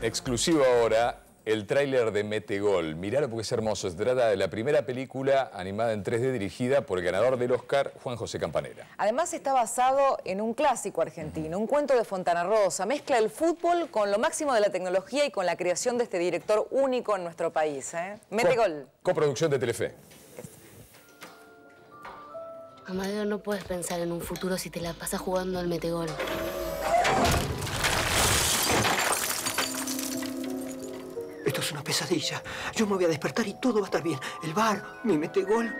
Exclusivo ahora, el tráiler de Metegol. Miralo porque es hermoso. Se trata de la primera película animada en 3D dirigida por el ganador del Oscar, Juan José Campanera. Además está basado en un clásico argentino, un cuento de Fontana Rosa. Mezcla el fútbol con lo máximo de la tecnología y con la creación de este director único en nuestro país. ¿eh? Metegol. coproducción de Telefe. Amadeo, no puedes pensar en un futuro si te la pasas jugando al metegol. Esto es una pesadilla. Yo me voy a despertar y todo va a estar bien. El bar, mi metegol.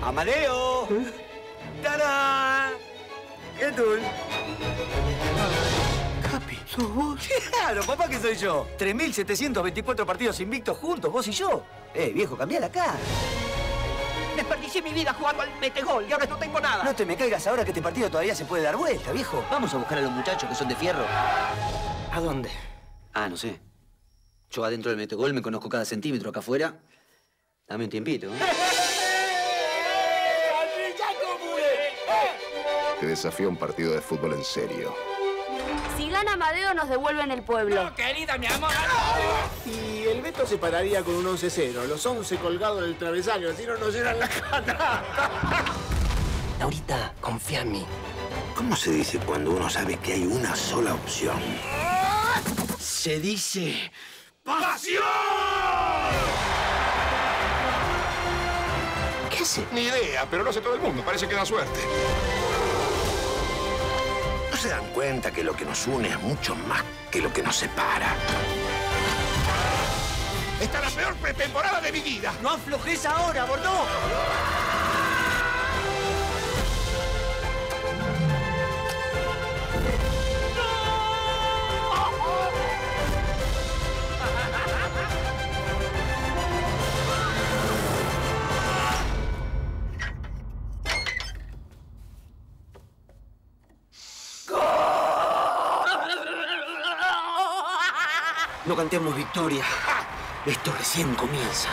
¡Amadeo! ¿Eh? ¡Tarán! ¿Qué tú? Capi, ¿sos vos? Claro, papá, que soy yo. 3.724 partidos invictos juntos, vos y yo. Eh, viejo, cambiá la cara. Desperdicié mi vida jugando al metegol y ahora no tengo nada. No te me caigas ahora que este partido todavía se puede dar vuelta, viejo. Vamos a buscar a los muchachos que son de fierro. ¿A dónde? Ah, no sé. Yo adentro del metegol me conozco cada centímetro acá afuera. Dame un tiempito. ¿eh? Te desafío a un partido de fútbol en serio. Si gana Amadeo, nos devuelven el pueblo. querida, mi amor. Y el Beto se pararía con un 11-0, los 11 colgados en el travesaño, así no nos llenan la cara. Laurita, confía en mí. ¿Cómo se dice cuando uno sabe que hay una sola opción? Se dice... ¡Pasión! ¿Qué hace? Ni idea, pero lo hace todo el mundo. Parece que da suerte. ¿No se dan cuenta que lo que nos une es mucho más que lo que nos separa? Esta es la peor pretemporada de mi vida. ¡No aflojes ahora, Bordó! No cantemos victoria. Esto recién comienza.